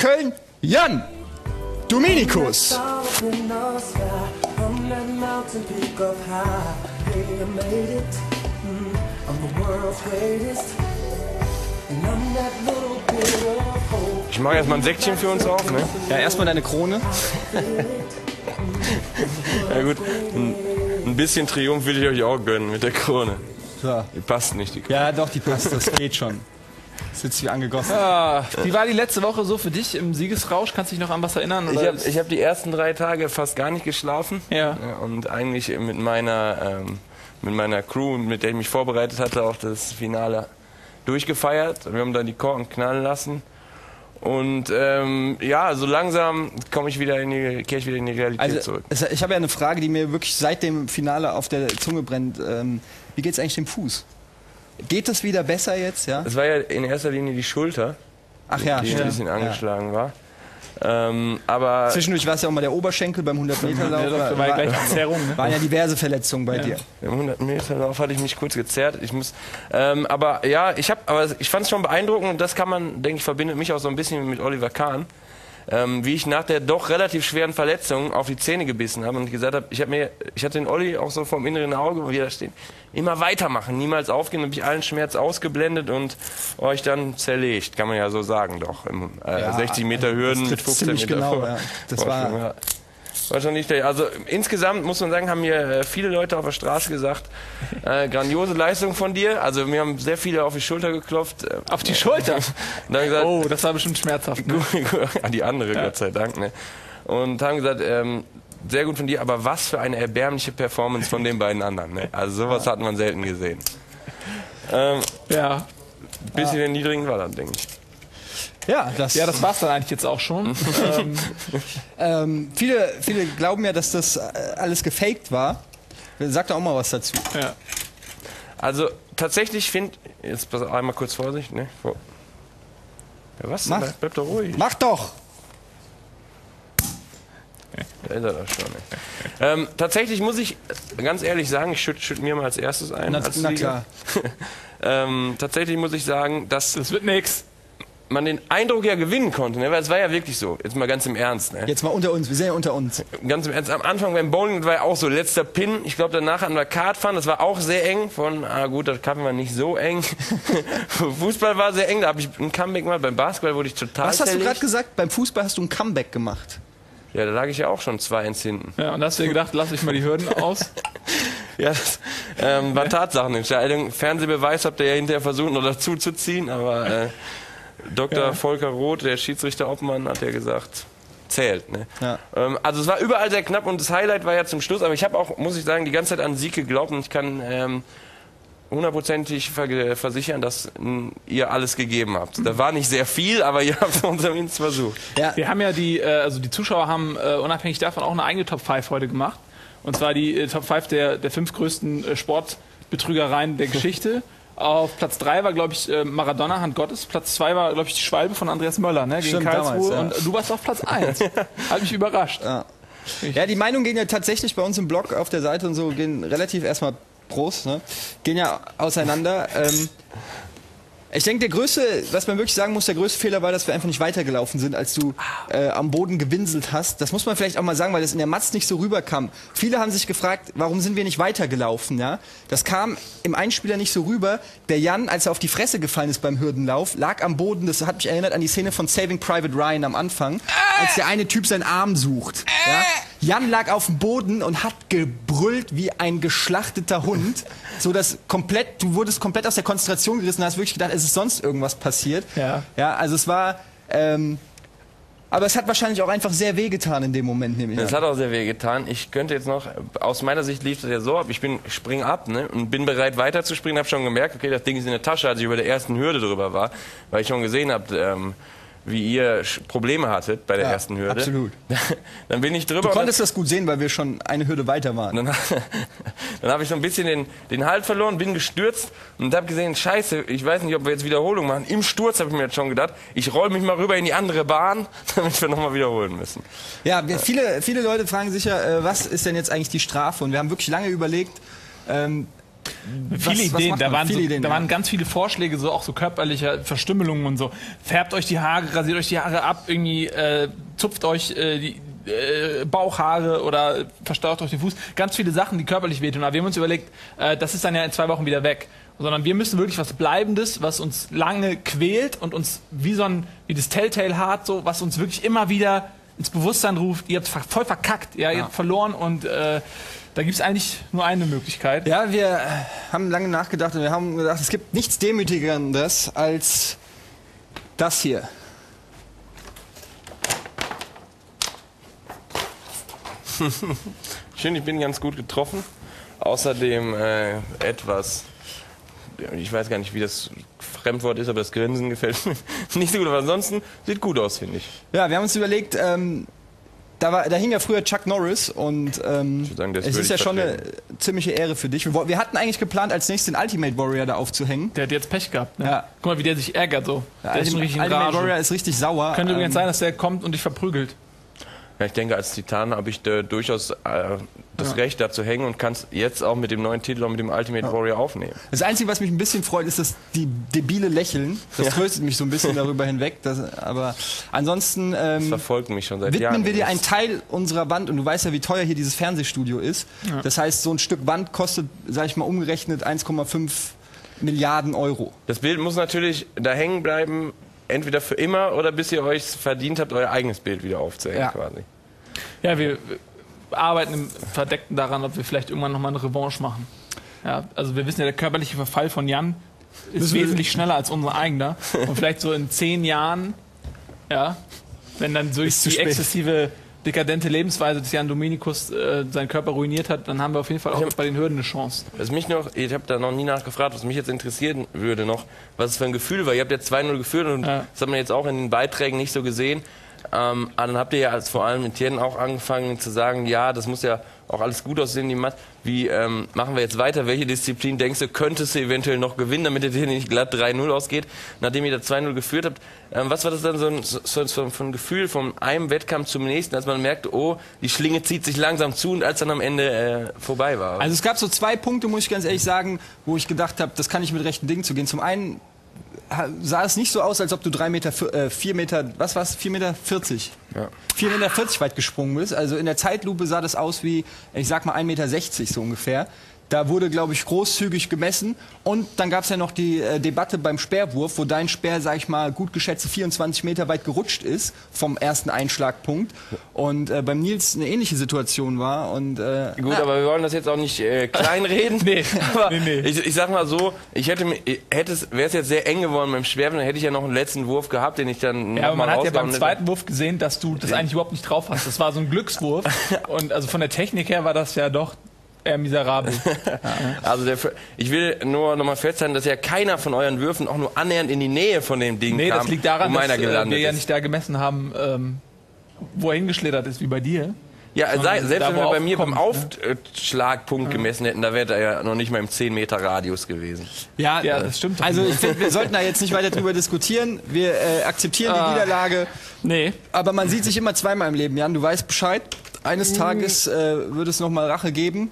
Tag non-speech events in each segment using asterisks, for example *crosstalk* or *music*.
Köln, Jan Dominikus. Ich mache erstmal ein Säckchen für uns auf, ne? Ja, erstmal deine Krone. *laughs* Ja gut, ein, ein bisschen Triumph will ich euch auch gönnen mit der Krone. So. Die passt nicht, die Krone. Ja, doch, die passt, das geht schon. Sitzt wie angegossen. Ah, wie war die letzte Woche so für dich im Siegesrausch? Kannst du dich noch an was erinnern? Ich oder? habe ich hab die ersten drei Tage fast gar nicht geschlafen. Ja. Und eigentlich mit meiner, ähm, mit meiner Crew, mit der ich mich vorbereitet hatte, auch das Finale durchgefeiert. Wir haben dann die Korken knallen lassen. Und ähm, ja, so langsam komme ich wieder in die, kehre ich wieder in die Realität Also, zurück. es- ich habe ja eine Frage, die mir wirklich seit dem Finale auf der Zunge brennt. Ähm, wie geht's eigentlich dem Fuß? Geht es wieder besser jetzt, ja? Es war ja in erster Linie die Schulter, Ach ja, die ein stimmt. bisschen Ja. angeschlagen war. Ähm, aber Zwischendurch war es ja auch mal der Oberschenkel beim 100-Meter-Lauf. Ja, doch, da war ja gleich eine Zerrung, ne? Waren ja diverse Verletzungen bei dir. Im 100 Meter Lauf hatte ich mich kurz gezerrt. Ich muss, ähm, aber ja, ich habe, aber ich fand es schon beeindruckend und das kann man, denke ich, verbindet mich auch so ein bisschen mit Oliver Kahn, ähm, wie ich nach der doch relativ schweren Verletzung auf die Zähne gebissen habe und gesagt habe, ich habe mir, ich hatte den Olli auch so vom inneren Auge, wie er da steht, immer weitermachen, niemals aufgehen, habe ich allen Schmerz ausgeblendet und euch dann zerlegt, kann man ja so sagen, doch. Im, äh, Ja, 60 Meter Hürden mit trifft 15 ziemlich Meter genau, Vor- ja. Das war-. War schon nicht schlecht. Also insgesamt muss man sagen, haben mir äh, viele Leute auf der Straße gesagt, *laughs* äh, grandiose Leistung von dir. Also mir haben sehr viele auf die Schulter geklopft. Äh, Auf die Schulter? *laughs* gesagt, Oh, das war bestimmt schmerzhaft. Ne? *laughs* an die andere, Gott sei Dank. Ne? Und haben gesagt, ähm, sehr gut von dir, aber was für eine erbärmliche Performance von den beiden anderen. Ne? Also sowas hat man selten gesehen. Ähm, Ja. bisschen erniedrigend war das, denke ich. Ja, *laughs* das, ja, das war's dann eigentlich jetzt auch schon. *laughs* ähm, ähm, viele, viele glauben ja, dass das äh, alles gefaked war. Sag doch auch mal was dazu. ja. Also tatsächlich finde jetzt pass auf, einmal kurz Vorsicht, ne? Vor ja, was? Mach. denn da? Bleib doch ruhig. Mach doch! Da ist er doch schon. ey. Ähm, tatsächlich muss ich ganz ehrlich sagen, ich schütte schütt mir mal als erstes ein. Na, als na klar. *laughs* ähm, tatsächlich muss ich sagen, dass Das wird nix. Man den Eindruck ja gewinnen konnte, ne? weil es war ja wirklich so. Jetzt mal ganz im Ernst. Ne? Jetzt mal unter uns, wir sind ja unter uns. Ganz im Ernst. Am Anfang beim Bowling war ja auch so letzter Pin. Ich glaube, danach hatten wir Kartfahren. Das war auch sehr eng. Von, ah gut, das Karten war nicht so eng. *laughs* Fußball war sehr eng. Da habe ich ein Comeback gemacht. Beim Basketball wurde ich total Was hast du zerlegt. gerade gesagt? Beim Fußball hast du ein Comeback gemacht. Ja, da lag ich ja auch schon 2-1 hinten. Ja, und hast du dir gedacht, lass ich mal die Hürden aus. *laughs* Ja, das ähm, war Tatsachenentscheidung. Fernsehbeweis habt ihr ja hinterher versucht, noch dazu zu ziehen, aber äh, Dr. Ja. Volker Roth, der Schiedsrichter Obmann, hat ja gesagt, zählt. Ne? Ja. Ähm, also es war überall sehr knapp und das Highlight war ja zum Schluss, aber ich habe auch, muss ich sagen, die ganze Zeit an Sieg geglaubt und ich kann ähm, hundertprozentig ver versichern, dass ihr alles gegeben habt. Da war nicht sehr viel, aber *laughs* ihr habt uns zumindest versucht. Ja, Wir haben ja die, äh, also die Zuschauer haben äh, unabhängig davon auch eine eigene Top 5 heute gemacht. Und zwar die äh, Top 5 der, der fünf größten äh, Sportbetrügereien der Geschichte. *laughs* Auf Platz 3 war, glaube ich, äh, Maradona, Hand Gottes. Platz 2 war, glaube ich, die Schwalbe von Andreas Möller ne, gegen Stimmt, Karlsruhe. damals, ja. Und du warst auf Platz 1. *laughs* Hat mich überrascht. Ja, die Meinungen gehen ja tatsächlich bei uns im Blog auf der Seite und so gehen relativ erstmal Prost, ne? Gehen ja auseinander. Ähm, ich denke, der größte, was man wirklich sagen muss, der größte Fehler war, dass wir einfach nicht weitergelaufen sind, als du äh, am Boden gewinselt hast. Das muss man vielleicht auch mal sagen, weil das in der Matz nicht so rüberkam. Viele haben sich gefragt, warum sind wir nicht weitergelaufen, ja? Das kam im Einspieler nicht so rüber. Der Jan, als er auf die Fresse gefallen ist beim Hürdenlauf, lag am Boden. Das hat mich erinnert an die Szene von Saving Private Ryan am Anfang, als der eine Typ seinen Arm sucht. Ja? Jan lag auf dem Boden und hat gebrüllt wie ein geschlachteter Hund, so dass komplett, du wurdest komplett aus der Konzentration gerissen, hast wirklich gedacht, es ist sonst irgendwas passiert. Ja. Ja, also es war, ähm, aber es hat wahrscheinlich auch einfach sehr wehgetan in dem Moment, nehme ich Das an. hat auch sehr weh getan. Ich könnte jetzt noch, aus meiner Sicht lief das ja so ab, ich bin, spring ab, ne, und bin bereit weiter zu springen, habe schon gemerkt, okay, das Ding ist in der Tasche, als ich über der ersten Hürde drüber war, weil ich schon gesehen habe, ähm, wie ihr Probleme hattet bei der Ja, ersten Hürde. absolut. *laughs* Dann bin ich drüber. Du konntest das gut sehen, weil wir schon eine Hürde weiter waren. dann, *laughs* dann habe ich so ein bisschen den, den Halt verloren, bin gestürzt und habe gesehen, scheiße, ich weiß nicht, ob wir jetzt Wiederholung machen. Im Sturz habe ich mir jetzt schon gedacht, ich roll mich mal rüber in die andere Bahn, *laughs* damit wir nochmal wiederholen müssen. Ja, wir, viele, viele Leute fragen sich ja, äh, was ist denn jetzt eigentlich die Strafe? Und wir haben wirklich lange überlegt. Ähm, Viele was- was Ideen, macht da, waren, Viele so, Ideen, da ja. waren ganz viele Vorschläge, so auch so körperliche Verstümmelungen und so. Färbt euch die Haare, rasiert euch die Haare ab, irgendwie äh, zupft euch äh, die äh, Bauchhaare oder verstaucht euch den Fuß. Ganz viele Sachen, die körperlich wehtun. Aber wir haben uns überlegt, äh, das ist dann ja in zwei Wochen wieder weg. Sondern wir müssen wirklich was Bleibendes, was uns lange quält und uns wie so ein, wie das Telltale Heart, so, was uns wirklich immer wieder ins Bewusstsein ruft, ihr habt voll verkackt, ja, ihr habt verloren und äh, da gibt es eigentlich nur eine Möglichkeit. Ja, wir äh, haben lange nachgedacht und wir haben gedacht, es gibt nichts Demütigendes als das hier. *laughs* Schön, ich bin ganz gut getroffen. Außerdem äh, etwas, ich weiß gar nicht, wie das Fremdwort ist, aber das Grinsen gefällt mir *laughs* nicht so gut. Aber ansonsten sieht gut aus, finde ich. Ja, wir haben uns überlegt, ähm, da, war, da hing ja früher Chuck Norris und ähm, sagen, das es ist ja schon eine ziemliche Ehre für dich. Wir, wir hatten eigentlich geplant, als nächstes den Ultimate Warrior da aufzuhängen. Der hat jetzt Pech gehabt. Ne? Ja. Guck mal, wie der sich ärgert so. Der ist schon richtig in Ultimate Rage. Warrior ist richtig sauer. Könnte übrigens Ähm, sein, dass der kommt und dich verprügelt. Ja, ich denke, als Titan habe ich da durchaus äh, das Recht, da zu hängen und kann es jetzt auch mit dem neuen Titel und mit dem Ultimate Warrior aufnehmen. Das Einzige, was mich ein bisschen freut, ist das die debile Lächeln. Das tröstet mich so ein bisschen *laughs* darüber hinweg. Das, aber ansonsten Das ähm, verfolgt mich schon seit Jahren. widmen wir dir einen Teil unserer Wand und du weißt ja, wie teuer hier dieses Fernsehstudio ist. Das heißt, so ein Stück Wand kostet, sag ich mal, umgerechnet 1,5 Milliarden Euro. Das Bild muss natürlich da hängen bleiben, entweder für immer oder bis ihr euch verdient habt, euer eigenes Bild wieder aufzuhängen Ja. quasi. Ja, wir arbeiten im Verdeckten daran, ob wir vielleicht irgendwann nochmal eine Revanche machen. Ja, also wir wissen ja, der körperliche Verfall von Jan ist wesentlich schneller als unser eigener. Und vielleicht so in zehn Jahren, ja, wenn dann durch die spät. exzessive dekadente Lebensweise des Jan Dominikus äh, seinen Körper ruiniert hat, dann haben wir auf jeden Fall auch bei den Hürden eine Chance. Was mich noch, ich habe da noch nie nachgefragt, was mich jetzt interessieren würde noch, was es für ein Gefühl war. Ihr habt ja 2-0 geführt und Ja. das hat man jetzt auch in den Beiträgen nicht so gesehen. Ähm, aber dann habt ihr ja als vor allem mit Tien auch angefangen zu sagen, ja, das muss ja auch alles gut aussehen, die Matt. Wie ähm, machen wir jetzt weiter? Welche Disziplin denkst du, könntest du eventuell noch gewinnen, damit ihr nicht glatt 3-0 ausgeht, nachdem ihr da 2-0 geführt habt? Ähm, was war das dann so ein, so, so, so ein Gefühl von einem Wettkampf zum nächsten, als man merkt, oh, die Schlinge zieht sich langsam zu und als dann am Ende äh, vorbei war? Also es gab so zwei Punkte, muss ich ganz ehrlich sagen, wo ich gedacht habe, das kann ich mit rechten Dingen zugehen. Zum einen sah es nicht so aus, als ob du drei Meter, vier- äh, vier Meter, was war's, vier Meter 40? Ja. 4,40 Meter 40 weit gesprungen bist. Also in der Zeitlupe sah das aus wie, ich sag mal 1,60 Meter so ungefähr. Da wurde, glaube ich, großzügig gemessen. Und dann gab es ja noch die äh, Debatte beim Speerwurf, wo dein Speer, sag ich mal, gut geschätzte 24 Meter weit gerutscht ist vom ersten Einschlagpunkt. Und äh, beim Nils eine ähnliche Situation war. Und äh, Gut, aber wir wollen das jetzt auch nicht äh, kleinreden. *laughs* Nee, *laughs* aber nee, nee. Ich, ich sag mal so, ich hätte, hätte wäre es jetzt sehr eng geworden beim Schwerfen, dann hätte ich ja noch einen letzten Wurf gehabt, den ich dann Ja, aber noch mal man hat ja beim zweiten Wurf gesehen, dass du das eigentlich überhaupt nicht drauf hast. Das war so ein Glückswurf. *laughs* Und also von der Technik her war das ja doch eher miserabel. *laughs* Also der, ich will nur noch mal festhalten, dass ja keiner von euren Würfen auch nur annähernd in die Nähe von dem Ding Nee, kam, das liegt daran, dass äh, wir ja nicht da gemessen haben, ähm, wo er hingeschlittert ist, wie bei dir. Ja, sei, selbst wenn wir bei mir beim aufkommt, Aufschlagpunkt gemessen hätten, da wäre er ja noch nicht mal im 10 Meter Radius gewesen. ja, Ja, das stimmt. Also ich finde, wir sollten da jetzt nicht weiter drüber diskutieren. Wir äh, akzeptieren Ah. die Niederlage. Nee. Aber man sieht sich immer zweimal im Leben, Jan. Du weißt Bescheid. Eines Tages äh, wird es noch mal Rache geben.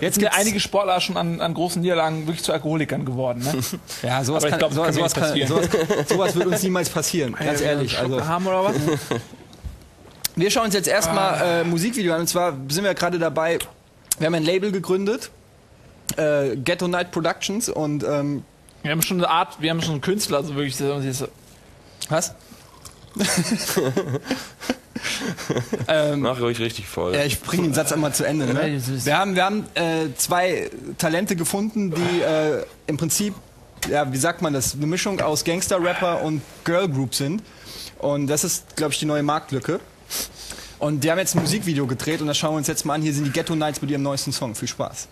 Jetzt sind ja einige Sportler schon an, an großen Niederlagen wirklich zu Alkoholikern geworden. Ne? *laughs* Ja, sowas, Aber ich kann, glaub, sowas, sowas, kann, sowas, sowas wird uns niemals passieren, *laughs* ganz ehrlich. Also, haben oder was? *laughs* wir schauen uns jetzt erstmal äh, Musikvideo an. Und zwar sind wir gerade dabei, wir haben ein Label gegründet, äh, Ghetto Night Productions. Und ähm, Wir haben schon eine Art, wir haben schon einen Künstler, also wirklich. ist- was? *laughs* ähm, Mach ruhig richtig voll. Ja, ich bringe den Satz einmal zu Ende. Ne? Wir haben, wir haben äh, zwei Talente gefunden, die äh, im Prinzip, ja, wie sagt man das, eine Mischung aus Gangster-Rapper und Girl-Group sind. Und das ist, glaube ich, die neue Marktlücke. Und die haben jetzt ein Musikvideo gedreht und das schauen wir uns jetzt mal an. Hier sind die Ghetto Nights mit ihrem neuesten Song. Viel Spaß.